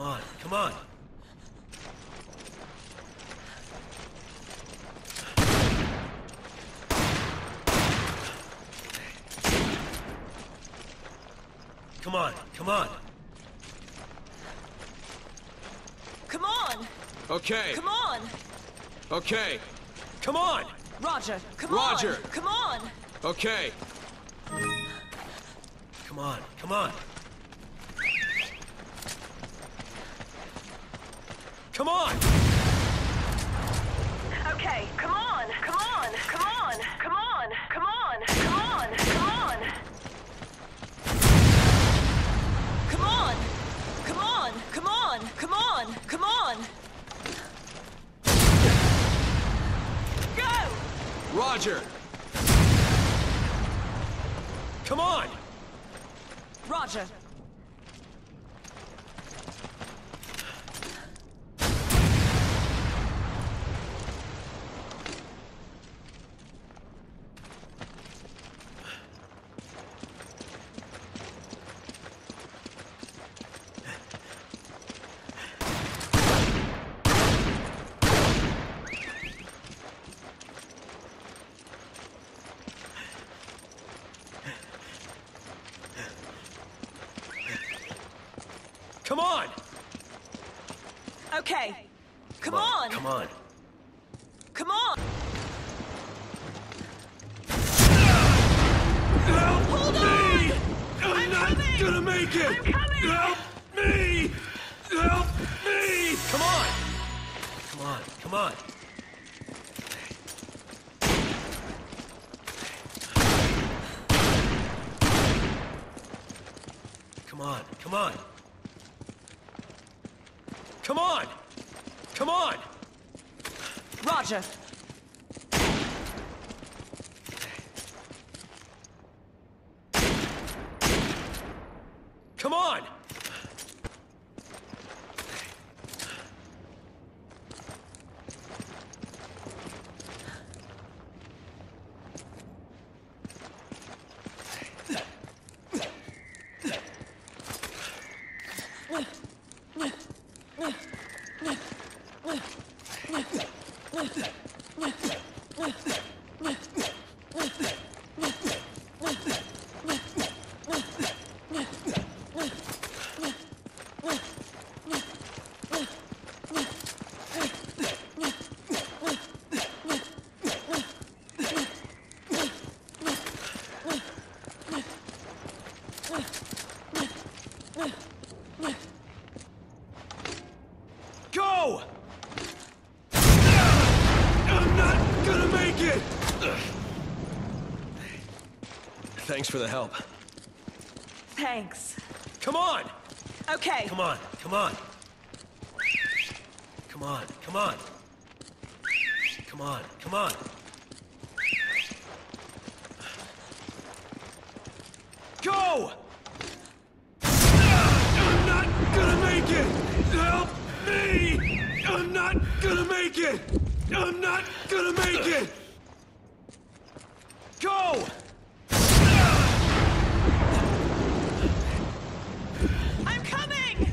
Come on, come on. Come on, come on. Come on! Okay. Come on! Okay. Come on! Roger, come Roger. on! Come on! Okay. Come on, come on. Come on! Okay, come on! Come on! Come on! Come on! Come on! Come on! Come on! Come on! Come on! Come on! Come on! Come on! Go! Roger. Come on! Roger. Come on! Okay. Come on! Come on. Come on! Help Hold me! on! I'm, I'm not coming! gonna make it! I'm coming! Help me! Help me! Come on! Come on, come on. Come on, come on. Come on! Come on! Roger. Come on! Go! I'm not gonna make it! Thanks for the help. Thanks. Come on! Okay. Come on, come on. Come on, come on. Come on, come on. Go! I'm not gonna make it! Help me! I'm not gonna make it! I'm not gonna make it! Go! I'm coming!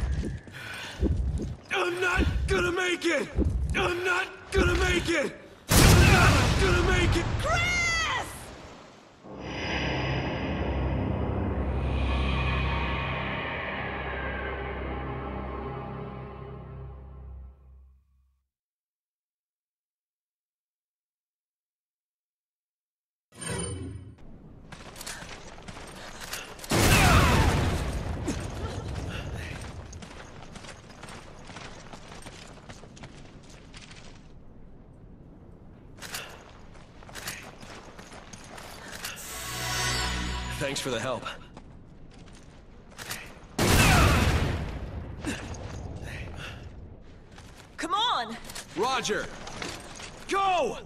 I'm not gonna make it! I'm not gonna make it! I'm not gonna make it! Thanks for the help. Come on! Roger. Go!